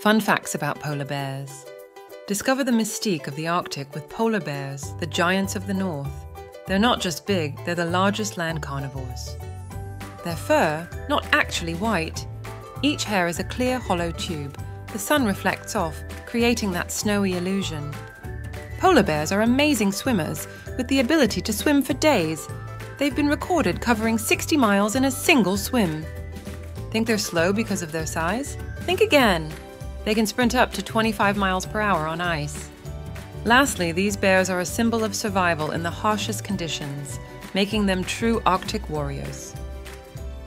Fun facts about polar bears. Discover the mystique of the Arctic with polar bears, the giants of the north. They're not just big, they're the largest land carnivores. Their fur, not actually white. Each hair is a clear, hollow tube. The sun reflects off, creating that snowy illusion. Polar bears are amazing swimmers with the ability to swim for days. They've been recorded covering 60 miles in a single swim. Think they're slow because of their size? Think again. They can sprint up to 25 miles per hour on ice. Lastly, these bears are a symbol of survival in the harshest conditions, making them true Arctic warriors.